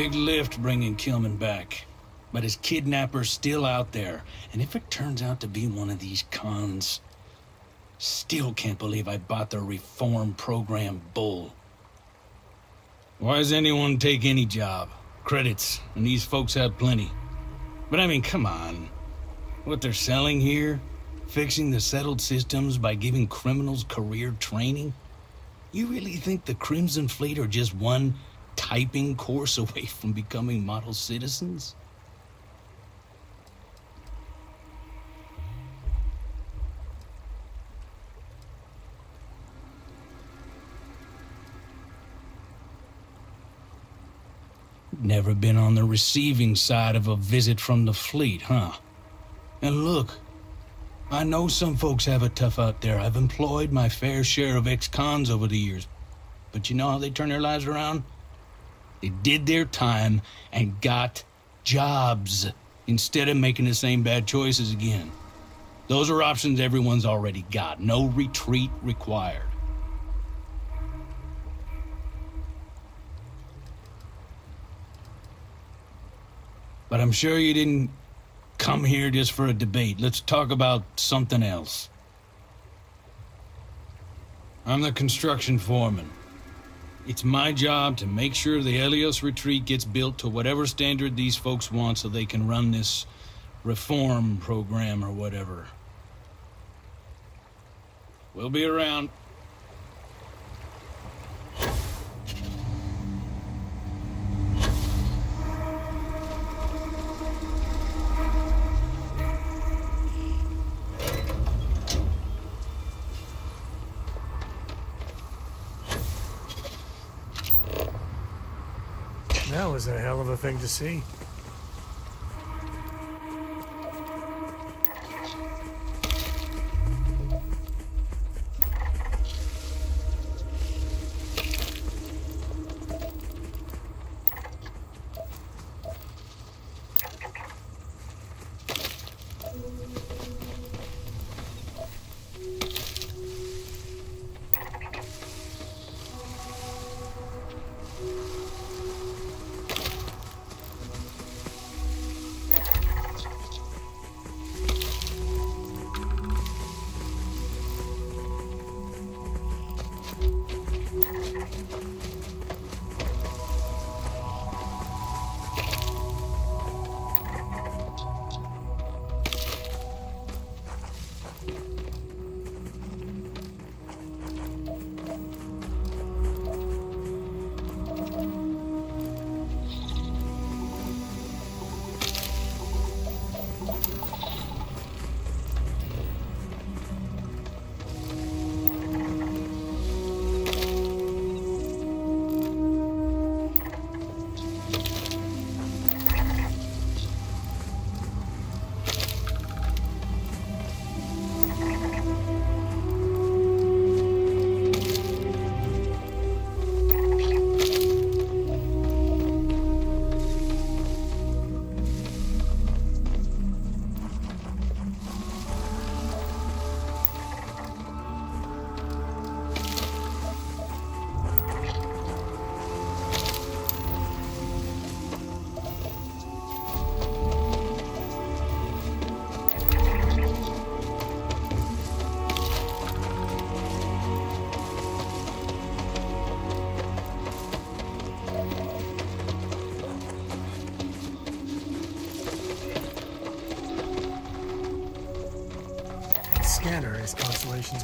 big lift bringing Kilman back. But his kidnapper's still out there. And if it turns out to be one of these cons, still can't believe I bought the reform program bull. Why does anyone take any job? Credits, and these folks have plenty. But I mean, come on. What they're selling here? Fixing the settled systems by giving criminals career training? You really think the Crimson Fleet are just one typing course away from becoming model citizens? Never been on the receiving side of a visit from the fleet, huh? And look, I know some folks have it tough out there. I've employed my fair share of ex-cons over the years. But you know how they turn their lives around? They did their time and got jobs instead of making the same bad choices again. Those are options everyone's already got. No retreat required. But I'm sure you didn't come here just for a debate. Let's talk about something else. I'm the construction foreman. It's my job to make sure the Helios retreat gets built to whatever standard these folks want so they can run this reform program or whatever. We'll be around. Thing to see.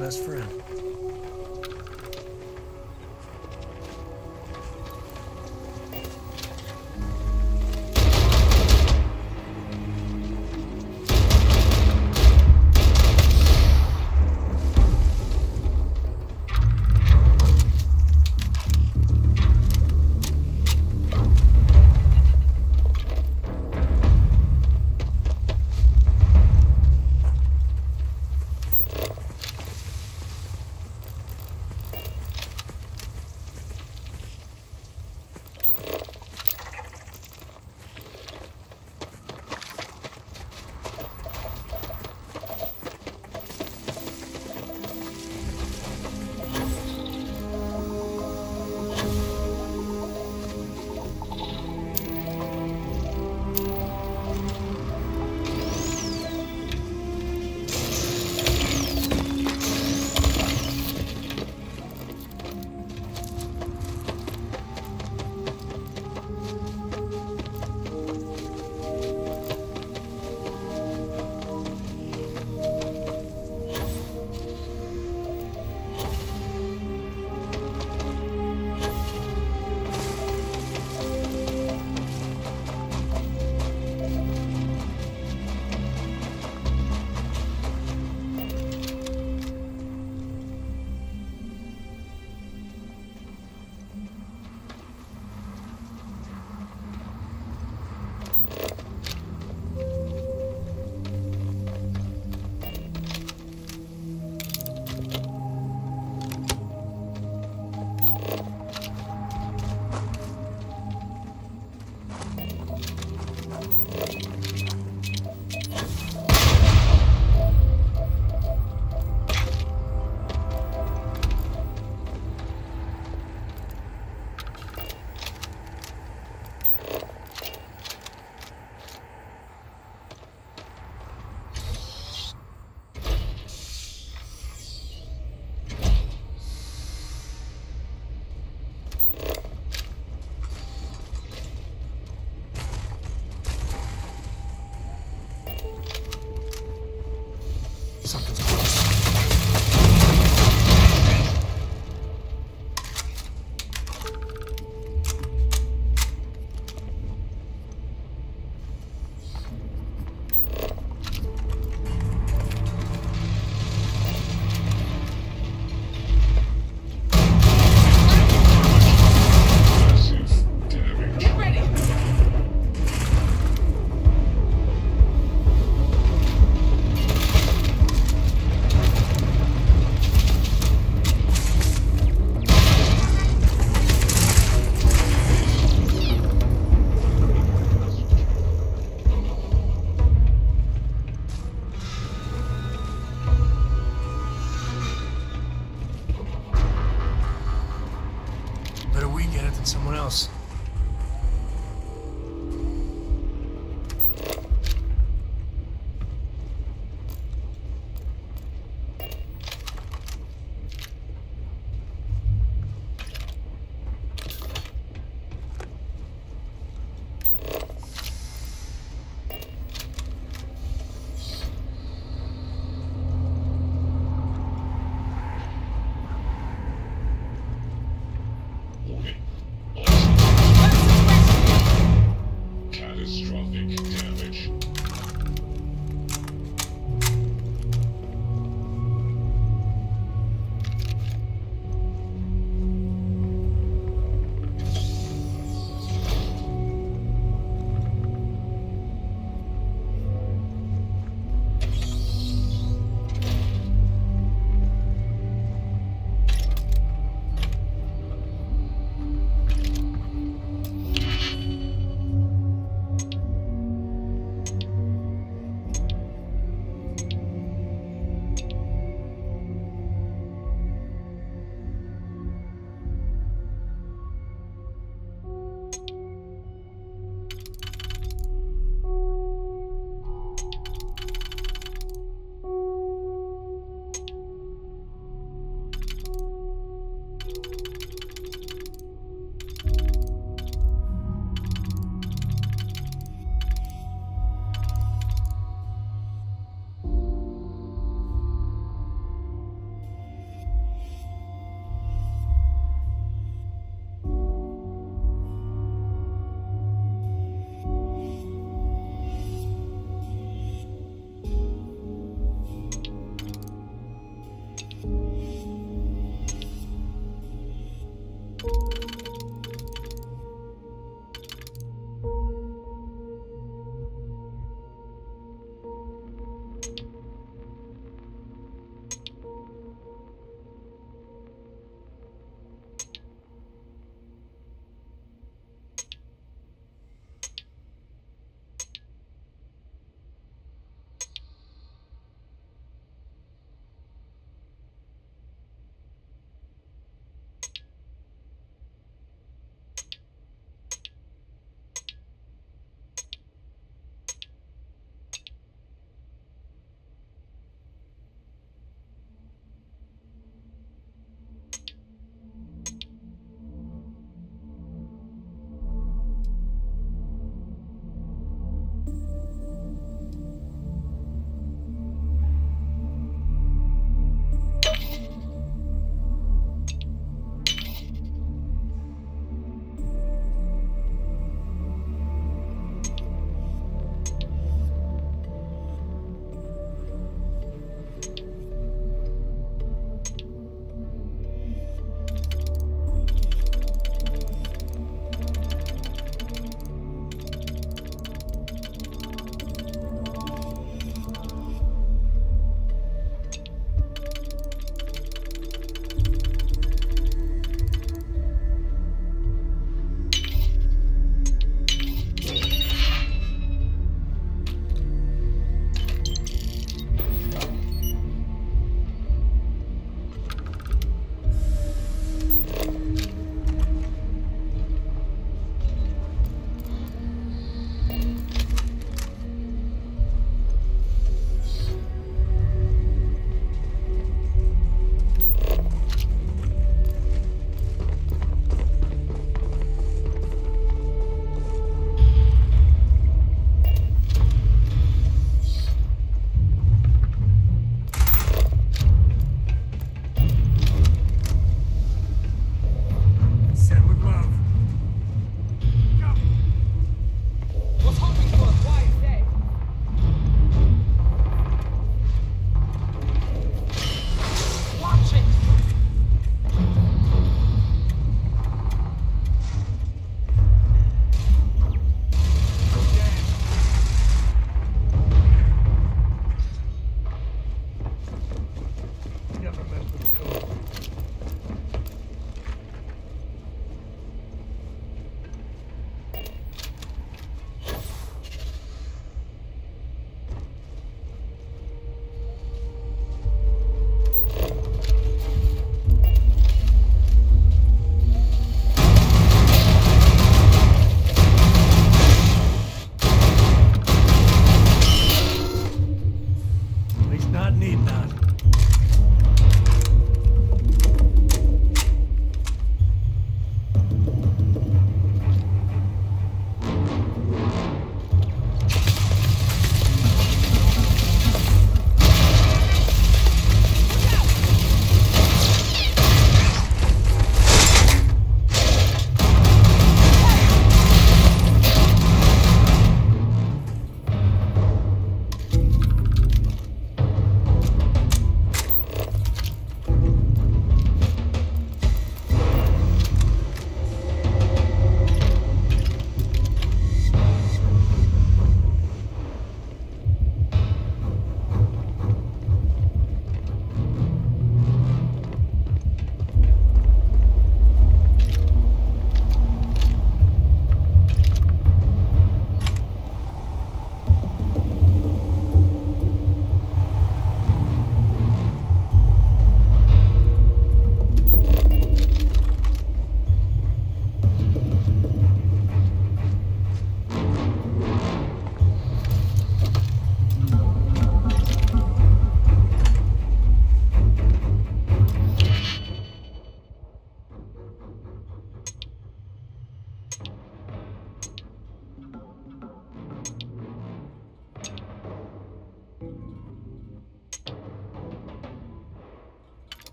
Best friend.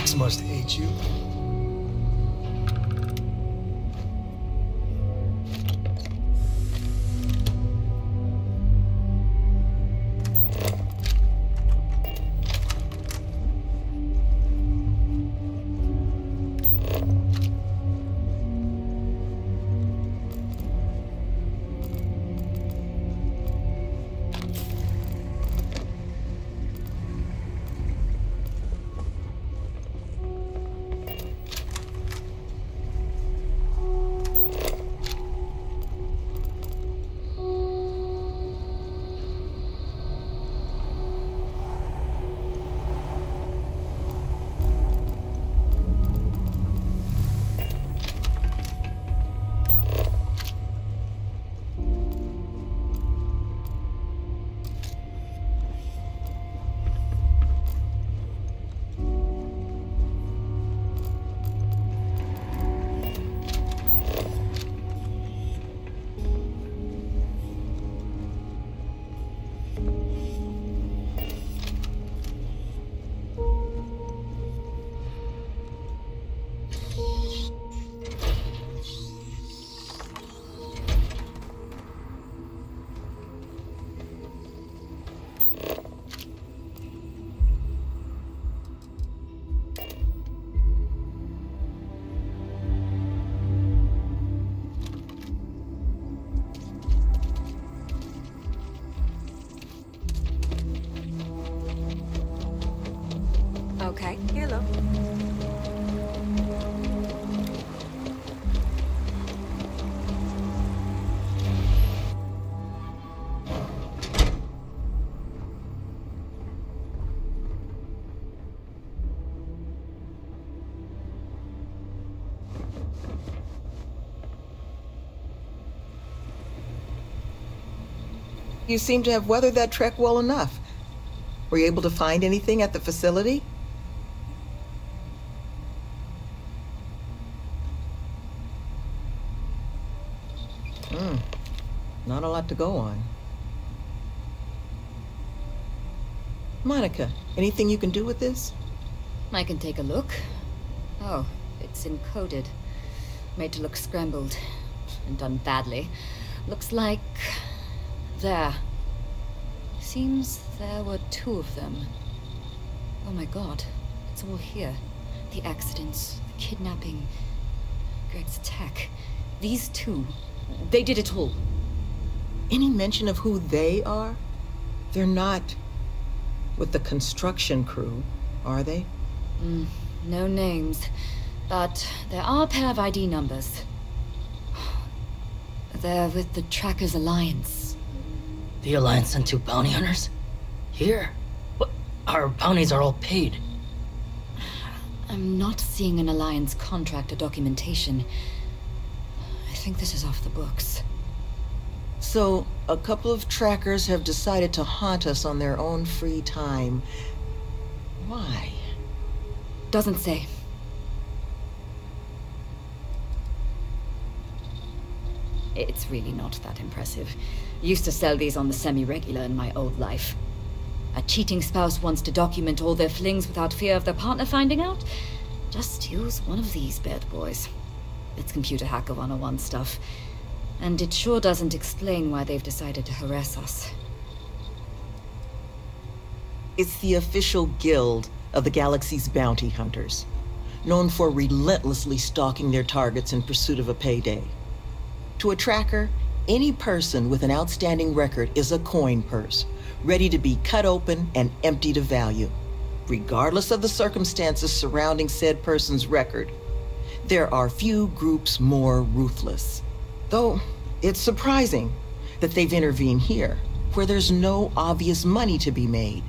Fox must hate you. You seem to have weathered that trek well enough. Were you able to find anything at the facility? Hmm. Not a lot to go on. Monica, anything you can do with this? I can take a look. Oh, it's encoded. Made to look scrambled. And done badly. Looks like... There. Seems there were two of them. Oh my god. It's all here. The accidents, the kidnapping, Greg's attack. These two. They did it all. Any mention of who they are? They're not with the construction crew, are they? Mm, no names. But there are a pair of ID numbers. They're with the Trackers Alliance. The Alliance sent two bounty hunters? Here? What? Our bounties are all paid. I'm not seeing an Alliance contract or documentation. I think this is off the books. So, a couple of trackers have decided to haunt us on their own free time. Why? Doesn't say. It's really not that impressive. Used to sell these on the semi-regular in my old life. A cheating spouse wants to document all their flings without fear of their partner finding out? Just use one of these bad boys. It's computer hacker 101 stuff. And it sure doesn't explain why they've decided to harass us. It's the official guild of the galaxy's bounty hunters, known for relentlessly stalking their targets in pursuit of a payday. To a tracker, any person with an outstanding record is a coin purse, ready to be cut open and emptied of value, regardless of the circumstances surrounding said person's record. There are few groups more ruthless. Though, it's surprising that they've intervened here, where there's no obvious money to be made.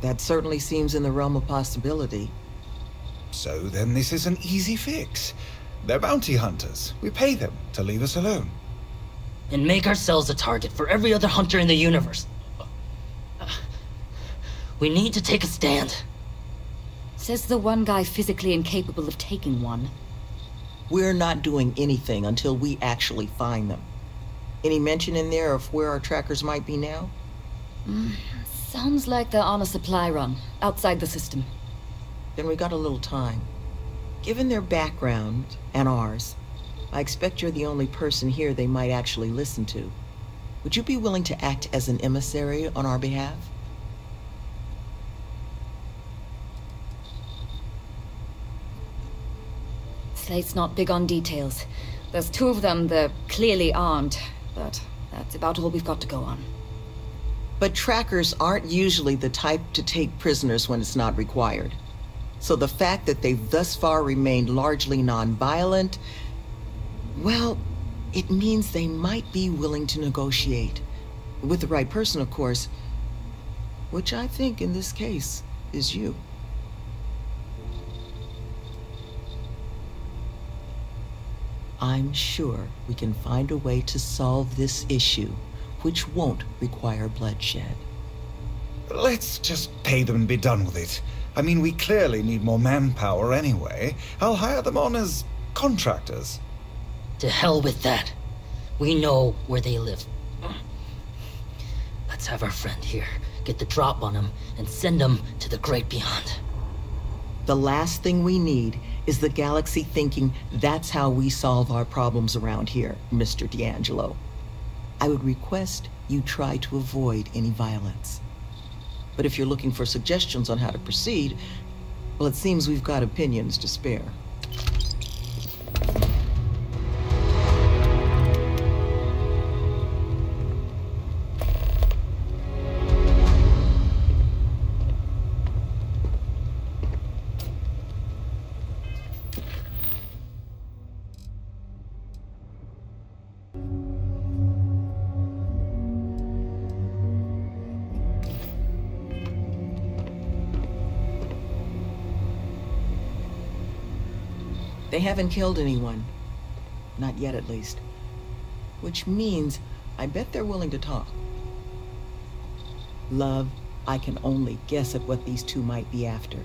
That certainly seems in the realm of possibility. So then this is an easy fix. They're bounty hunters. We pay them to leave us alone. And make ourselves a target for every other hunter in the universe. We need to take a stand. Says the one guy physically incapable of taking one. We're not doing anything until we actually find them. Any mention in there of where our trackers might be now? Mm, sounds like they're on a supply run, outside the system. Then we got a little time. Given their background, and ours, I expect you're the only person here they might actually listen to. Would you be willing to act as an emissary on our behalf? Slate's not big on details. There's two of them, they're clearly armed, but that's about all we've got to go on. But trackers aren't usually the type to take prisoners when it's not required. So the fact that they've thus far remained largely non-violent, well, it means they might be willing to negotiate. With the right person, of course. Which I think in this case is you. I'm sure we can find a way to solve this issue, which won't require bloodshed. Let's just pay them and be done with it. I mean, we clearly need more manpower anyway. I'll hire them on as contractors. To hell with that. We know where they live. Let's have our friend here get the drop on them and send them to the great beyond. The last thing we need is the galaxy thinking that's how we solve our problems around here, Mr. D'Angelo. I would request you try to avoid any violence. But if you're looking for suggestions on how to proceed, well, it seems we've got opinions to spare. Haven't killed anyone. Not yet, at least. Which means I bet they're willing to talk. Love, I can only guess at what these two might be after.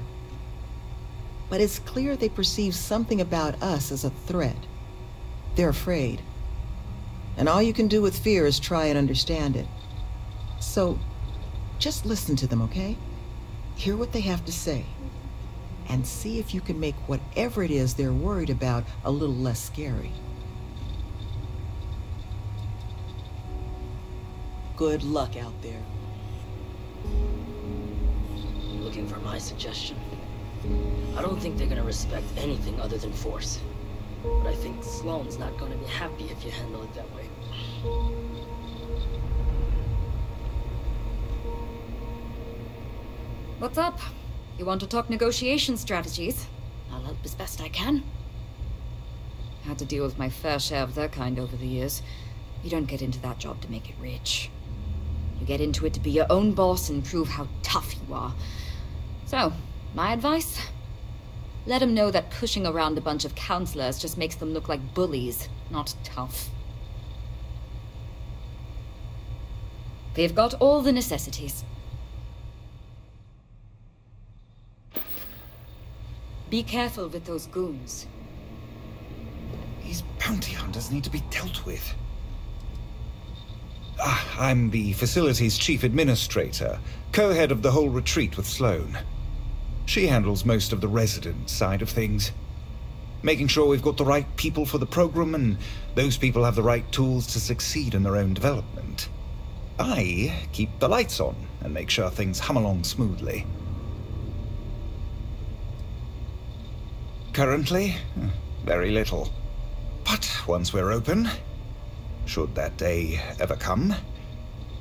But it's clear they perceive something about us as a threat. They're afraid. And all you can do with fear is try and understand it. So, just listen to them, okay? Hear what they have to say and see if you can make whatever it is they're worried about a little less scary. Good luck out there. Looking for my suggestion? I don't think they're gonna respect anything other than force. But I think Sloane's not gonna be happy if you handle it that way. What's up? You want to talk negotiation strategies? I'll help as best I can. Had to deal with my fair share of their kind over the years. You don't get into that job to make it rich. You get into it to be your own boss and prove how tough you are. So, my advice? Let them know that pushing around a bunch of counselors just makes them look like bullies, not tough. They've got all the necessities. Be careful with those goons. These bounty hunters need to be dealt with. Ah, I'm the facility's chief administrator, co-head of the whole retreat with Sloane. She handles most of the resident side of things. Making sure we've got the right people for the program and those people have the right tools to succeed in their own development. I keep the lights on and make sure things hum along smoothly. Currently, very little. But once we're open, should that day ever come,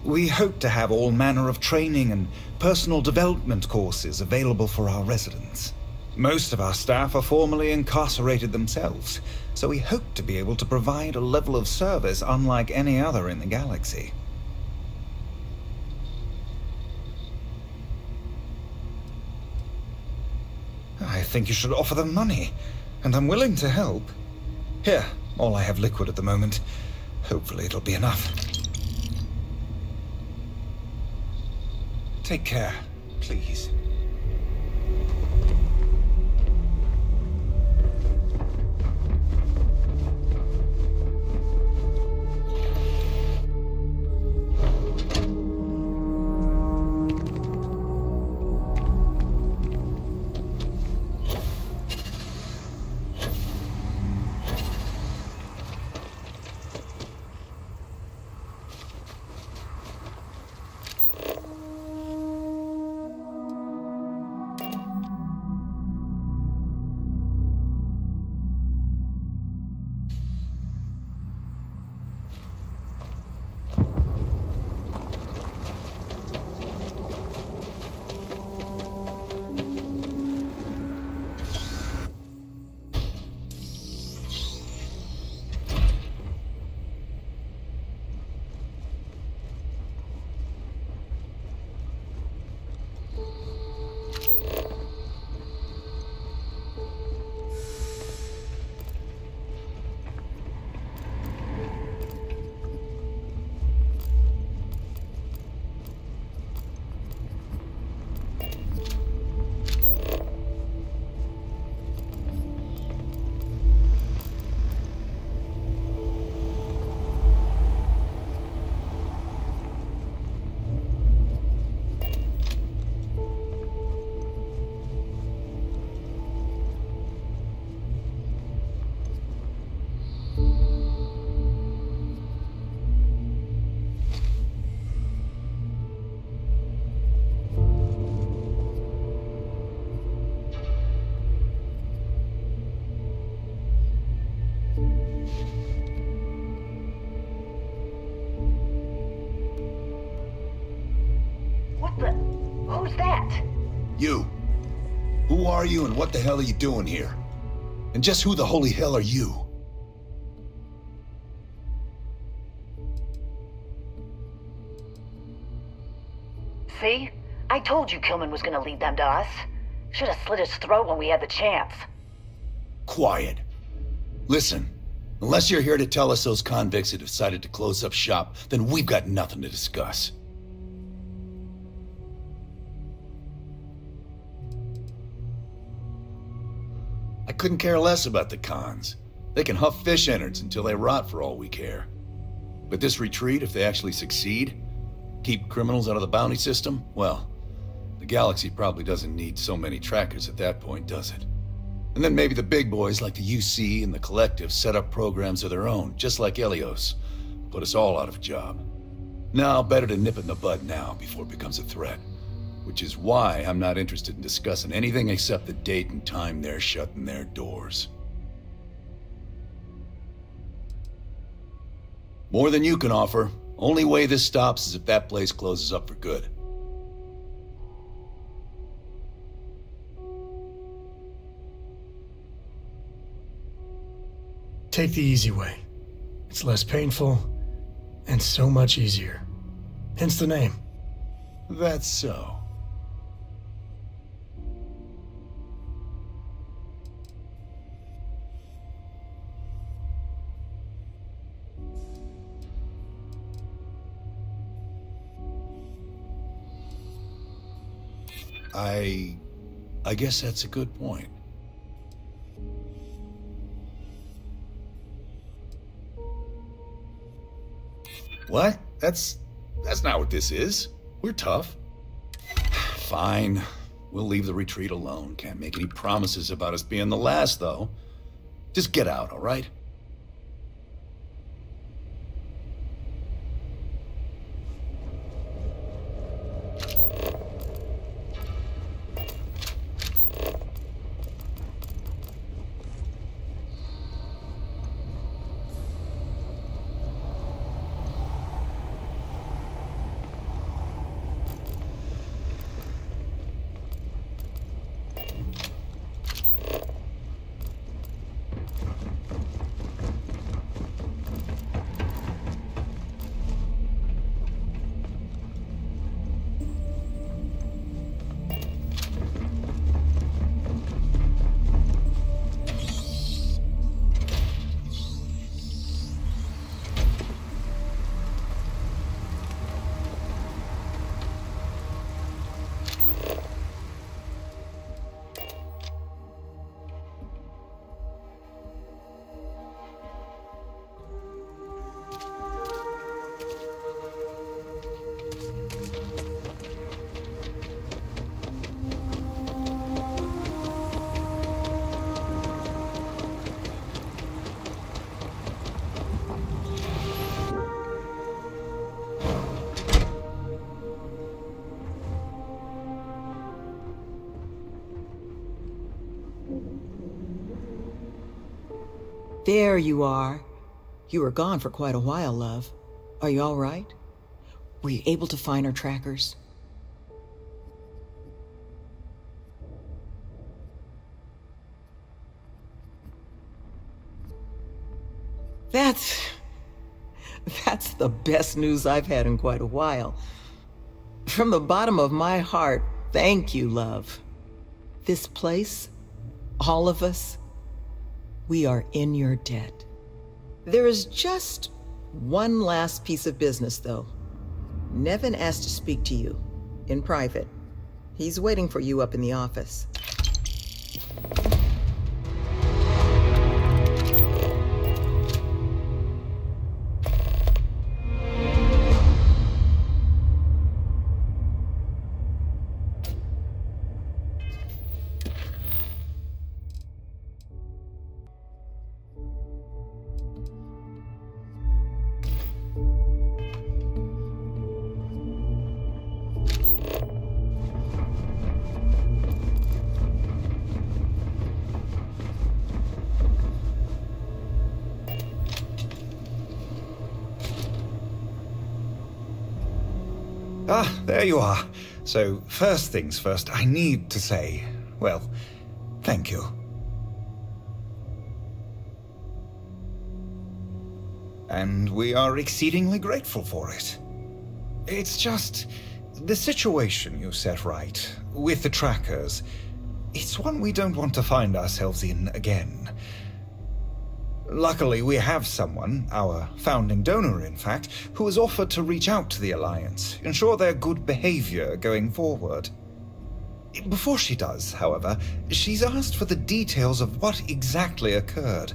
we hope to have all manner of training and personal development courses available for our residents. Most of our staff are formerly incarcerated themselves, so we hope to be able to provide a level of service unlike any other in the galaxy. I think you should offer them money, and I'm willing to help. Here, all I have liquid at the moment. Hopefully it'll be enough. Take care, please. Are you and what the hell are you doing here? And just who the holy hell are you? See? I told you Kilman was gonna lead them to us. Should have slit his throat when we had the chance. Quiet. Listen, unless you're here to tell us those convicts have decided to close up shop, then we've got nothing to discuss. Couldn't care less about the cons. They can huff fish innards until they rot for all we care. But this retreat, if they actually succeed, keep criminals out of the bounty system, well, the galaxy probably doesn't need so many trackers at that point, does it? And then maybe the big boys like the UC and the Collective set up programs of their own, just like Elios. Put us all out of a job. Now, better to nip it in the bud now before it becomes a threat. Which is why I'm not interested in discussing anything except the date and time they're shutting their doors. More than you can offer. Only way this stops is if that place closes up for good. Take the easy way. It's less painful and so much easier. Hence the name. That's so. I... I guess that's a good point. What? That's... that's not what this is. We're tough. Fine. We'll leave the retreat alone. Can't make any promises about us being the last, though. Just get out, all right? There you are. You were gone for quite a while, love. Are you all right? Were you able to find our trackers? That's... That's the best news I've had in quite a while. From the bottom of my heart, thank you, love. This place, all of us, we are in your debt. There is just one last piece of business, though. Nevin asked to speak to you, in private. He's waiting for you up in the office. There you are. So, first things first, I need to say, well, thank you. And we are exceedingly grateful for it. It's just the situation you set right with the trackers. It's one we don't want to find ourselves in again. Luckily, we have someone, our founding donor in fact, who has offered to reach out to the Alliance, ensure their good behavior going forward. Before she does, however, she's asked for the details of what exactly occurred.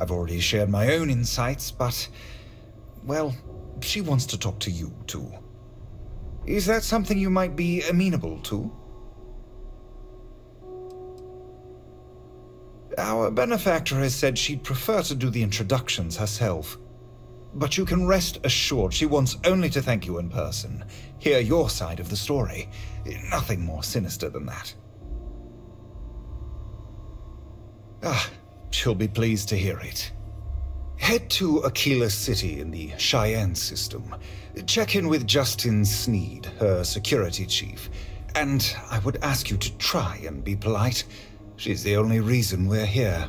I've already shared my own insights, but. Well, she wants to talk to you, too. Is that something you might be amenable to? Our benefactor has said she'd prefer to do the introductions herself. But you can rest assured she wants only to thank you in person, hear your side of the story. Nothing more sinister than that. Ah, she'll be pleased to hear it. Head to Aquila City in the Cheyenne system. Check in with Justin Sneed, her security chief. And I would ask you to try and be polite. She's the only reason we're here.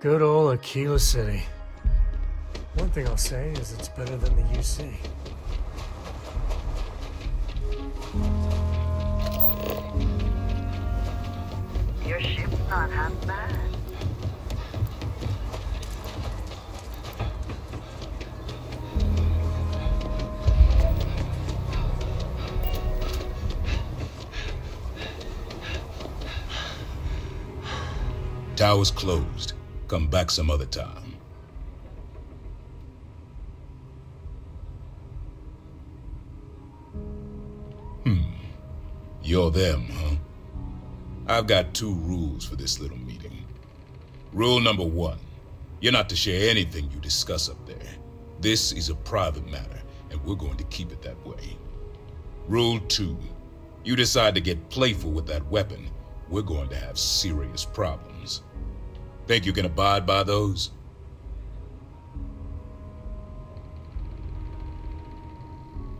Good old Aquila City. One thing I'll say is it's better than the UC. Your ship's not half bad. Tower's closed. Come back some other time. You're them, huh? I've got two rules for this little meeting. Rule number one. You're not to share anything you discuss up there. This is a private matter, and we're going to keep it that way. Rule two. You decide to get playful with that weapon, we're going to have serious problems. Think you can abide by those?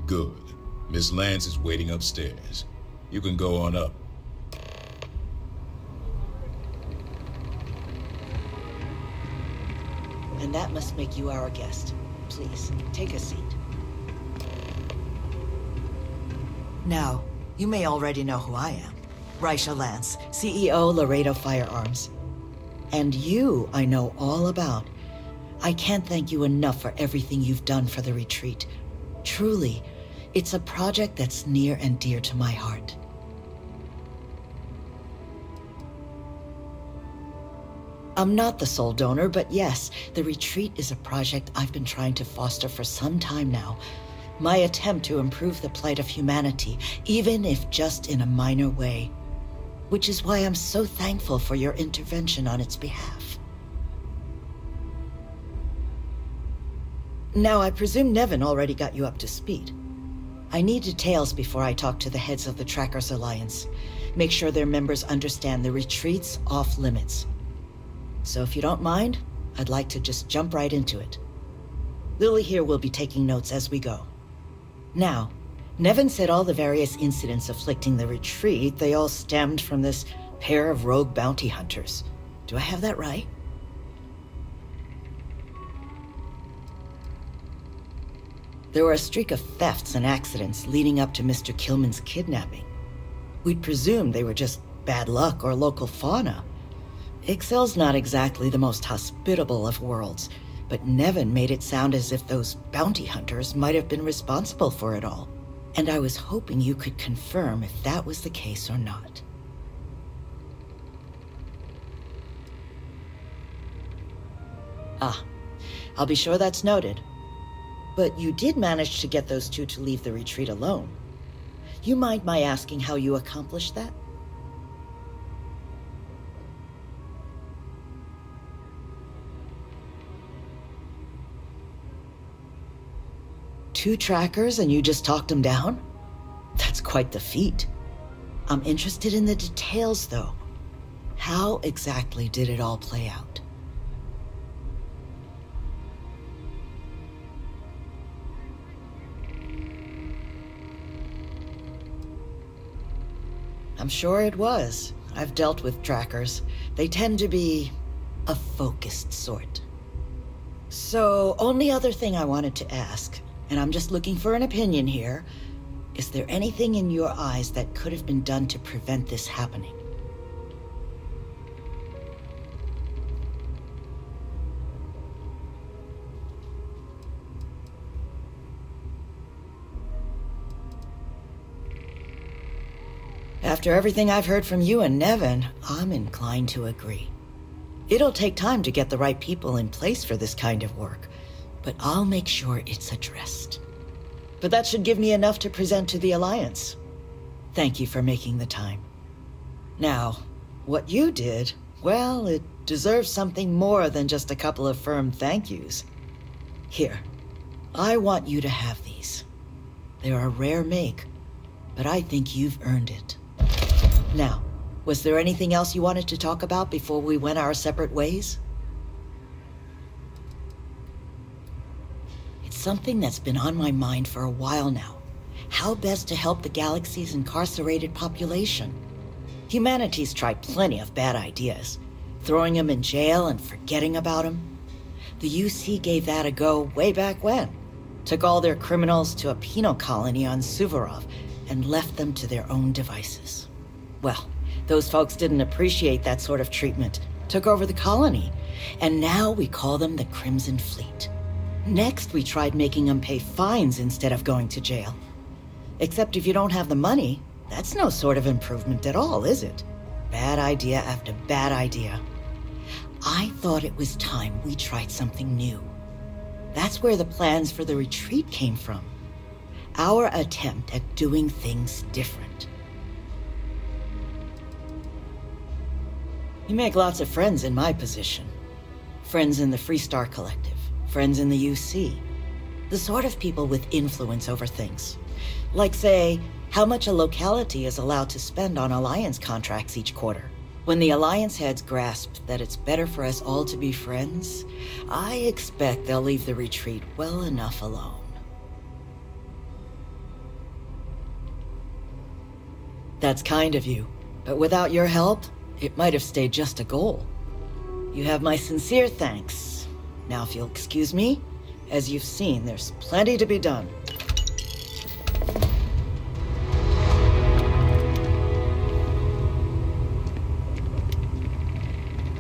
Good. Miss Lance is waiting upstairs. You can go on up. And that must make you our guest. Please, take a seat. Now, you may already know who I am. Raisha Lance, CEO Laredo Firearms. And you, I know all about. I can't thank you enough for everything you've done for the retreat. Truly, it's a project that's near and dear to my heart. I'm not the sole donor, but yes, the retreat is a project I've been trying to foster for some time now. My attempt to improve the plight of humanity, even if just in a minor way. Which is why I'm so thankful for your intervention on its behalf. Now, I presume Nevin already got you up to speed. I need details before I talk to the heads of the Trackers Alliance. Make sure their members understand the retreat's off limits. So if you don't mind, I'd like to just jump right into it. Lily here will be taking notes as we go. Now, Nevin said all the various incidents afflicting the retreat, they all stemmed from this pair of rogue bounty hunters. Do I have that right? There were a streak of thefts and accidents leading up to Mr. Kilman's kidnapping. We'd presumed they were just bad luck or local fauna. Ixyll's not exactly the most hospitable of worlds, but Nevin made it sound as if those bounty hunters might have been responsible for it all. And I was hoping you could confirm if that was the case or not. Ah, I'll be sure that's noted. But you did manage to get those two to leave the retreat alone. You mind my asking how you accomplished that? Two trackers and you just talked them down? That's quite the feat. I'm interested in the details, though. How exactly did it all play out? I'm sure it was. I've dealt with trackers. They tend to be a focused sort. So, only other thing I wanted to ask, and I'm just looking for an opinion here, is there anything in your eyes that could have been done to prevent this happening? After everything I've heard from you and Nevin, I'm inclined to agree. It'll take time to get the right people in place for this kind of work, but I'll make sure it's addressed. But that should give me enough to present to the Alliance. Thank you for making the time. Now, what you did, well, it deserves something more than just a couple of firm thank yous. Here, I want you to have these. They're a rare make, but I think you've earned it. Now, was there anything else you wanted to talk about before we went our separate ways? Something that's been on my mind for a while now. How best to help the galaxy's incarcerated population? Humanity's tried plenty of bad ideas. Throwing them in jail and forgetting about them. The UC gave that a go way back when. Took all their criminals to a penal colony on Suvorov and left them to their own devices. Well, those folks didn't appreciate that sort of treatment, took over the colony, and now we call them the Crimson Fleet. Next, we tried making them pay fines instead of going to jail. Except if you don't have the money, that's no sort of improvement at all, is it? Bad idea after bad idea. I thought it was time we tried something new. That's where the plans for the retreat came from. Our attempt at doing things different. You make lots of friends in my position. Friends in the Freestar Collective, friends in the UC. The sort of people with influence over things. Like, say, how much a locality is allowed to spend on Alliance contracts each quarter. When the Alliance heads grasp that it's better for us all to be friends, I expect they'll leave the retreat well enough alone. That's kind of you, but without your help, it might have stayed just a goal. You have my sincere thanks. Now, if you'll excuse me, as you've seen, there's plenty to be done.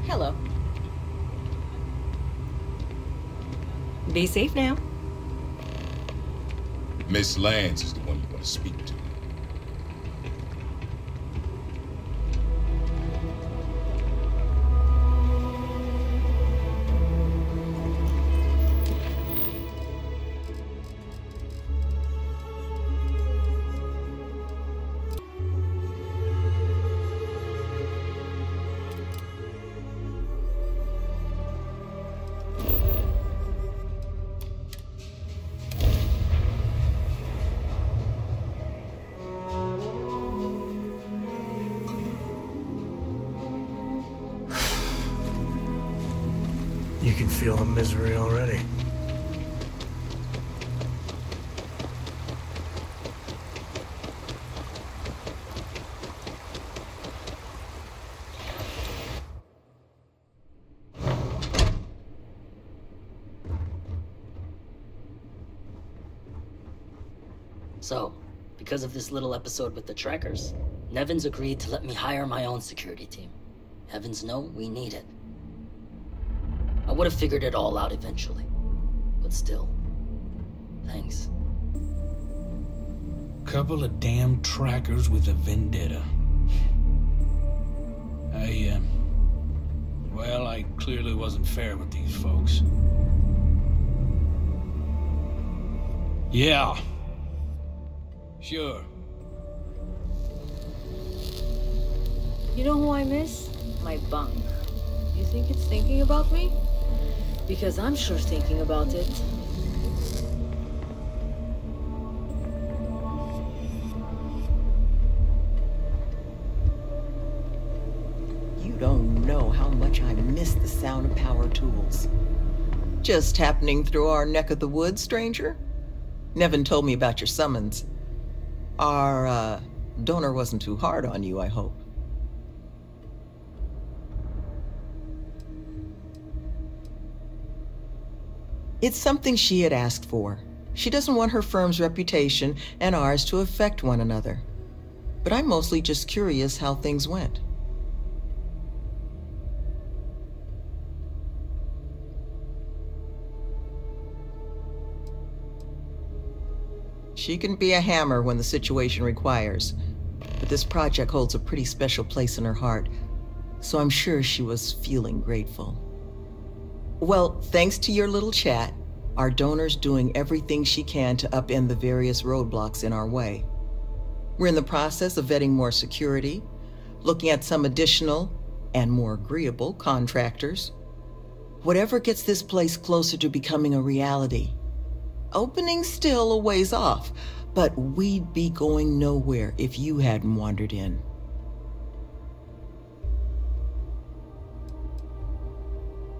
Hello. Be safe now. Miss Lance is the one you want to speak to. Misery already. So, because of this little episode with the trackers, Nevin's agreed to let me hire my own security team. Heavens know we need it. I would have figured it all out eventually. But still, thanks. Couple of damn trackers with a vendetta. I, uh, well, I clearly wasn't fair with these folks. Yeah. Sure. You know who I miss? My bunk. You think it's thinking about me? Because I'm sure thinking about it. You don't know how much I miss the sound of power tools. Just happening through our neck of the woods, stranger? Nevin told me about your summons. Our, uh, donor wasn't too hard on you, I hope. It's something she had asked for. She doesn't want her firm's reputation and ours to affect one another. But I'm mostly just curious how things went. She can be a hammer when the situation requires, but this project holds a pretty special place in her heart, so I'm sure she was feeling grateful. Well, thanks to your little chat, our donor's doing everything she can to upend the various roadblocks in our way. We're in the process of vetting more security, looking at some additional and more agreeable contractors. Whatever gets this place closer to becoming a reality, Opening still a ways off, but we'd be going nowhere if you hadn't wandered in.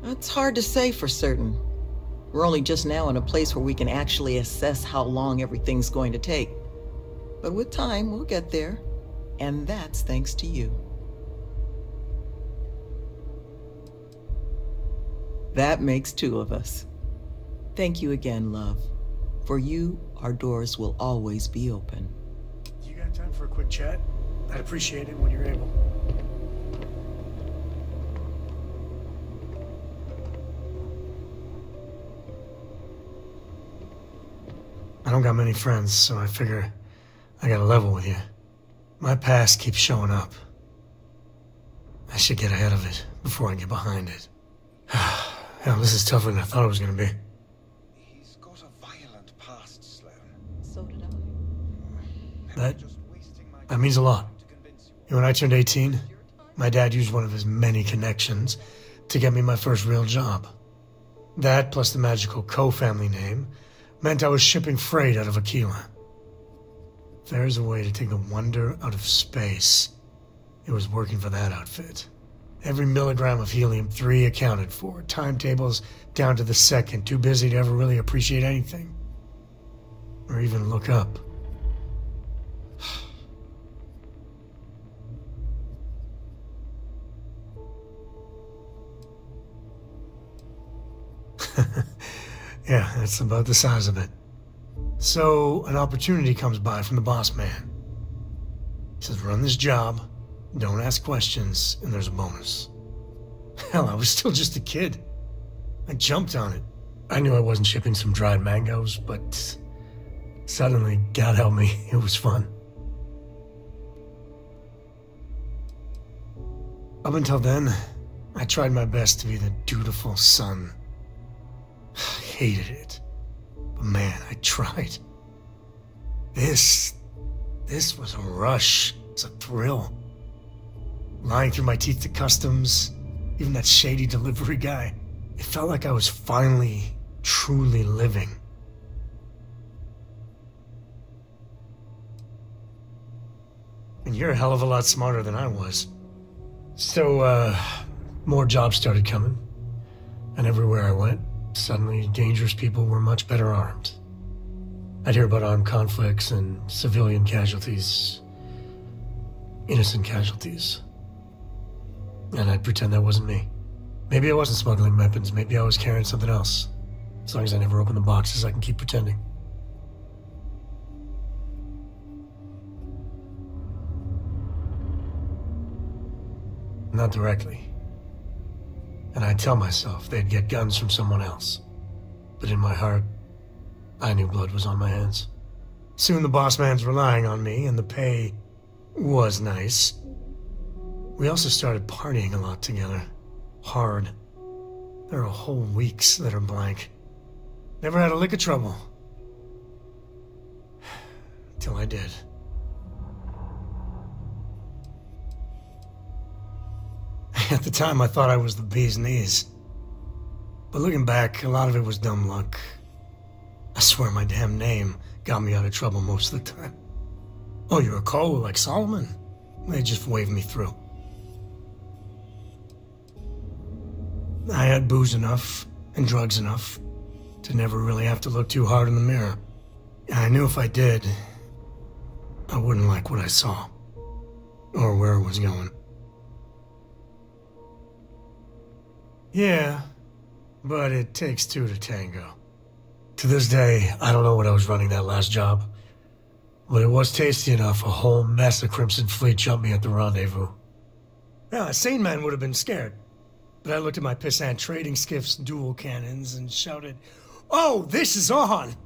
It's hard to say for certain. We're only just now in a place where we can actually assess how long everything's going to take. But with time, we'll get there. And that's thanks to you. That makes two of us. Thank you again, love. For you, our doors will always be open. You got time for a quick chat? I'd appreciate it when you're able. I don't got many friends, so I figure I gotta level with you. My past keeps showing up. I should get ahead of it before I get behind it. Hell, this is tougher than I thought it was gonna be. He's got a violent past, Sloan. So did I. That, that means a lot. When I turned 18, my dad used one of his many connections to get me my first real job. That, plus the magical Coe family name, meant I was shipping freight out of Aquila. If there's a way to take the wonder out of space, it was working for that outfit. Every milligram of helium-3 accounted for, timetables down to the second, too busy to ever really appreciate anything. Or even look up. That's about the size of it. So, an opportunity comes by from the boss man. He says, run this job, don't ask questions, and there's a bonus. Hell, I was still just a kid. I jumped on it. I knew I wasn't shipping some dried mangoes, but suddenly, God help me, it was fun. Up until then, I tried my best to be the dutiful son I hated it. Man, I tried. This. This was a rush. It's a thrill. Lying through my teeth to customs, even that shady delivery guy. It felt like I was finally, truly living. And you're a hell of a lot smarter than I was. So, uh, more jobs started coming. And everywhere I went, Suddenly, dangerous people were much better armed. I'd hear about armed conflicts and civilian casualties, innocent casualties. And I'd pretend that wasn't me. Maybe I wasn't smuggling weapons, maybe I was carrying something else. As long as I never open the boxes, I can keep pretending. Not directly and I'd tell myself they'd get guns from someone else. But in my heart, I knew blood was on my hands. Soon the boss man's relying on me, and the pay was nice. We also started partying a lot together. Hard. There are whole weeks that are blank. Never had a lick of trouble. Till I did. At the time, I thought I was the bee's knees. But looking back, a lot of it was dumb luck. I swear my damn name got me out of trouble most of the time. Oh, you're a Coe like Solomon? They just waved me through. I had booze enough and drugs enough to never really have to look too hard in the mirror. And I knew if I did, I wouldn't like what I saw or where it was going. Yeah, but it takes two to tango. To this day, I don't know what I was running that last job, but it was tasty enough a whole mess of Crimson Fleet jumped me at the rendezvous. Now, a sane man would have been scared, but I looked at my pissant trading skiff's dual cannons and shouted, Oh, this is on!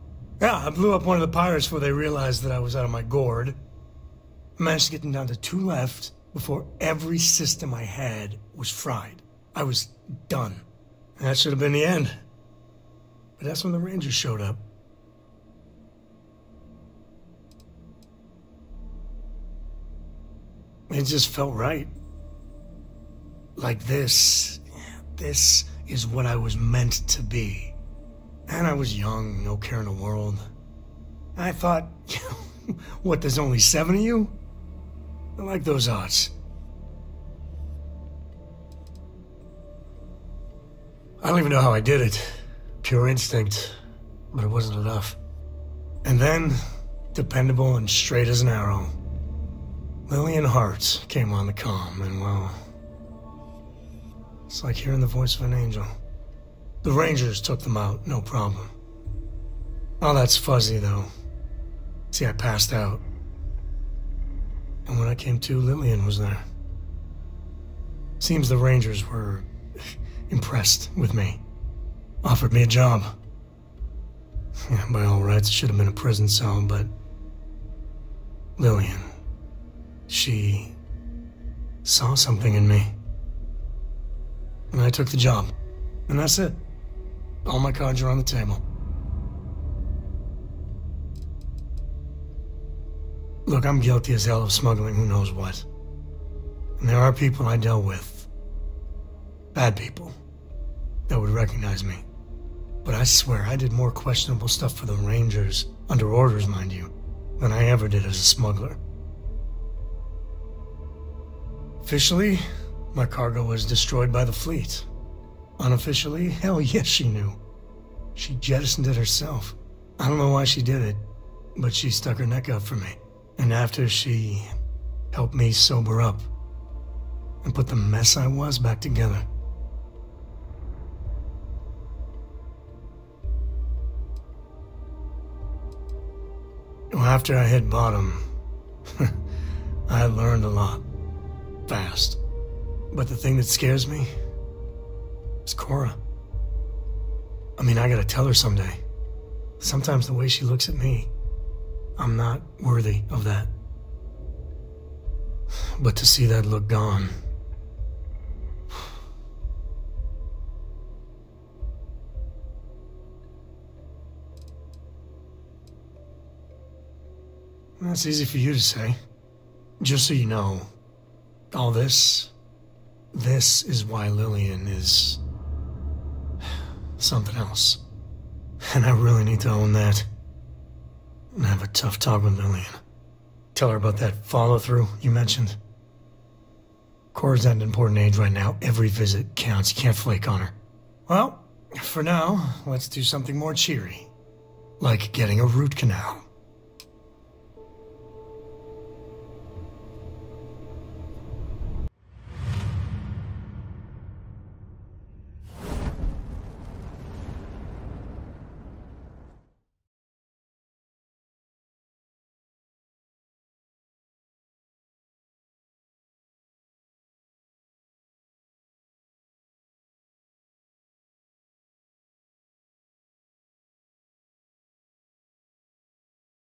Yeah, I blew up one of the pirates before they realized that I was out of my gourd. I managed to get them down to two left before every system I had was fried. I was done. That should have been the end. But that's when the Rangers showed up. It just felt right. Like this. This is what I was meant to be. And I was young, no care in the world. I thought, what, there's only seven of you? I like those odds. I don't even know how I did it. Pure instinct, but it wasn't enough. And then, dependable and straight as an arrow, Lillian Hart came on the comm, and well, it's like hearing the voice of an angel. The Rangers took them out, no problem. All that's fuzzy, though. See, I passed out. And when I came to, Lillian was there. Seems the Rangers were impressed with me. Offered me a job. Yeah, by all rights, it should have been a prison cell, but... Lillian. She... saw something in me. And I took the job. And that's it. All my cards are on the table. Look, I'm guilty as hell of smuggling who knows what. And there are people I dealt with. Bad people. That would recognize me. But I swear I did more questionable stuff for the Rangers, under orders, mind you, than I ever did as a smuggler. Officially, my cargo was destroyed by the fleet. Unofficially, hell yes, she knew. She jettisoned it herself. I don't know why she did it, but she stuck her neck out for me. And after she helped me sober up and put the mess I was back together. After I hit bottom, I learned a lot. Fast. But the thing that scares me is Cora. I mean, I gotta tell her someday. Sometimes the way she looks at me, I'm not worthy of that. But to see that look gone. That's easy for you to say. Just so you know, all this, this is why Lillian is something else. And I really need to own that. And have a tough talk with Lillian. Tell her about that follow through you mentioned. Cora's at an important age right now. Every visit counts. You can't flake on her. Well, for now, let's do something more cheery. Like getting a root canal.